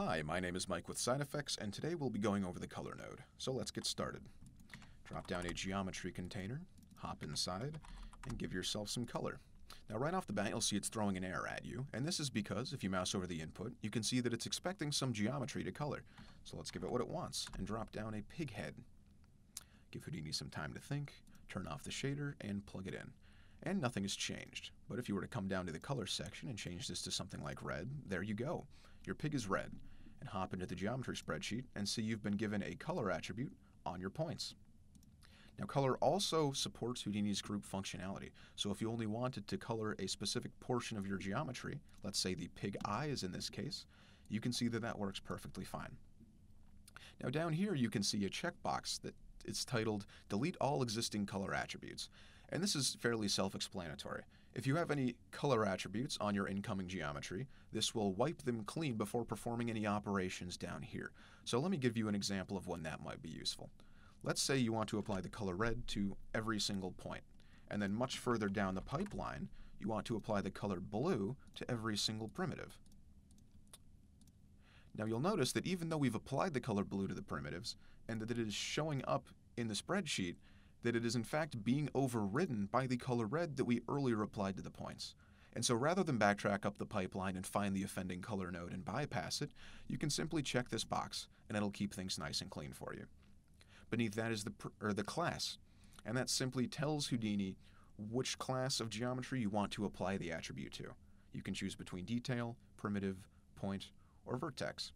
Hi, my name is Mike with Side Effects, and today we'll be going over the color node. So let's get started. Drop down a geometry container, hop inside, and give yourself some color. Now right off the bat you'll see it's throwing an error at you, and this is because if you mouse over the input, you can see that it's expecting some geometry to color. So let's give it what it wants, and drop down a pig head. Give Houdini some time to think, turn off the shader, and plug it in. And nothing has changed. But if you were to come down to the color section and change this to something like red, there you go. Your pig is red. And hop into the geometry spreadsheet and see you've been given a color attribute on your points. Now color also supports Houdini's group functionality. So if you only wanted to color a specific portion of your geometry, let's say the pig eye is in this case, you can see that that works perfectly fine. Now down here you can see a checkbox that is titled Delete All Existing Color Attributes. And this is fairly self-explanatory. If you have any color attributes on your incoming geometry, this will wipe them clean before performing any operations down here. So let me give you an example of when that might be useful. Let's say you want to apply the color red to every single point, and then much further down the pipeline, you want to apply the color blue to every single primitive. Now you'll notice that even though we've applied the color blue to the primitives, and that it is showing up in the spreadsheet, that it is in fact being overridden by the color red that we earlier applied to the points. And so rather than backtrack up the pipeline and find the offending color node and bypass it, you can simply check this box and it'll keep things nice and clean for you. Beneath that is the, or the class, and that simply tells Houdini which class of geometry you want to apply the attribute to. You can choose between detail, primitive, point, or vertex.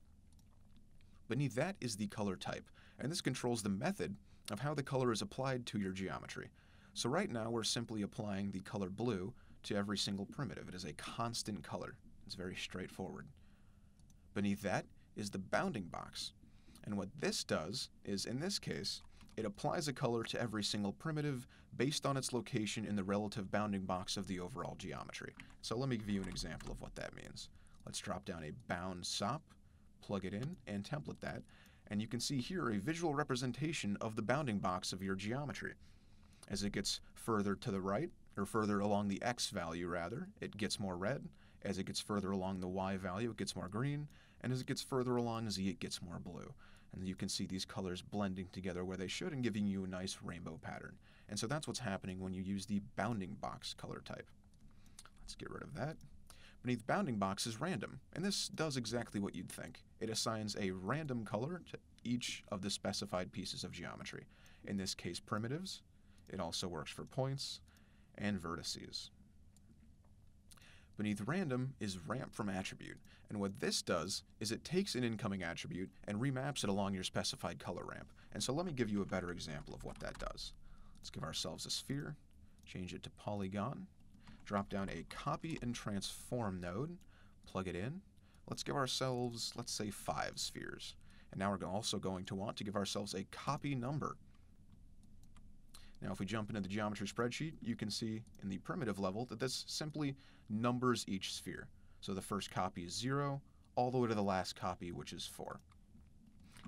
Beneath that is the color type, and this controls the method of how the color is applied to your geometry. So right now we're simply applying the color blue to every single primitive. It is a constant color. It's very straightforward. Beneath that is the bounding box. And what this does is, in this case, it applies a color to every single primitive based on its location in the relative bounding box of the overall geometry. So let me give you an example of what that means. Let's drop down a bound SOP, plug it in, and template that, and you can see here a visual representation of the bounding box of your geometry. As it gets further to the right, or further along the x value rather, it gets more red. As it gets further along the y value, it gets more green. And as it gets further along z, it gets more blue. And you can see these colors blending together where they should and giving you a nice rainbow pattern. And so that's what's happening when you use the bounding box color type. Let's get rid of that. Beneath bounding box is random, and this does exactly what you'd think. It assigns a random color to each of the specified pieces of geometry. In this case, primitives. It also works for points and vertices. Beneath random is ramp from attribute, and what this does is it takes an incoming attribute and remaps it along your specified color ramp. And so let me give you a better example of what that does. Let's give ourselves a sphere, change it to polygon, drop down a copy and transform node, plug it in. Let's give ourselves, let's say, five spheres. And now we're also going to want to give ourselves a copy number. Now if we jump into the geometry spreadsheet, you can see in the primitive level that this simply numbers each sphere. So the first copy is 0, all the way to the last copy, which is 4.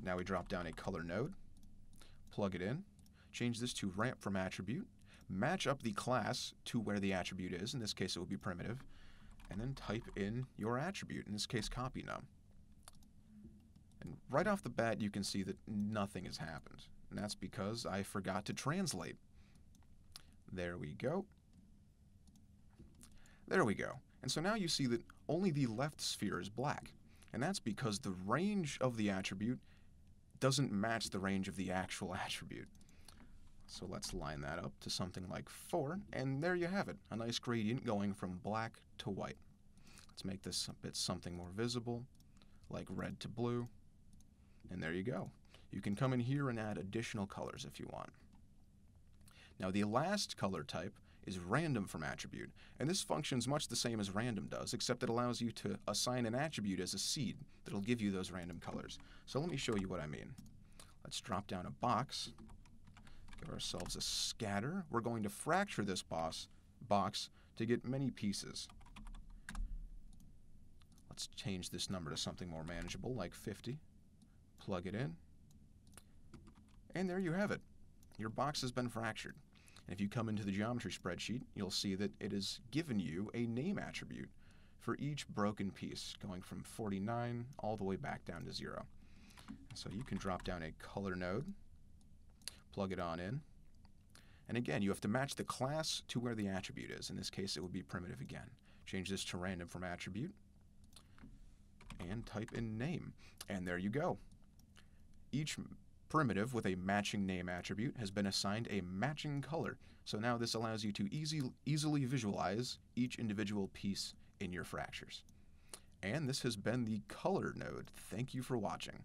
Now we drop down a color node, plug it in, change this to ramp from attribute, match up the class to where the attribute is, in this case it would be primitive, and then type in your attribute, in this case copy num. And right off the bat you can see that nothing has happened, and that's because I forgot to translate. There we go. There we go. And so now you see that only the left sphere is black, and that's because the range of the attribute doesn't match the range of the actual attribute. So let's line that up to something like 4, and there you have it, a nice gradient going from black to white. Let's make this a bit something more visible, like red to blue, and there you go. You can come in here and add additional colors if you want. Now the last color type is random from attribute, and this functions much the same as random does, except it allows you to assign an attribute as a seed that'll give you those random colors. So let me show you what I mean. Let's drop down a box, Give ourselves a scatter. We're going to fracture this boss, box to get many pieces. Let's change this number to something more manageable, like 50. Plug it in. And there you have it. Your box has been fractured. And if you come into the geometry spreadsheet, you'll see that it has given you a name attribute for each broken piece, going from 49 all the way back down to 0. So you can drop down a color node, plug it on in, and again, you have to match the class to where the attribute is. In this case, it would be primitive again. Change this to random from attribute, and type in name. And there you go. Each primitive with a matching name attribute has been assigned a matching color. So now this allows you to easy, easily visualize each individual piece in your fractures. And this has been the color node. Thank you for watching.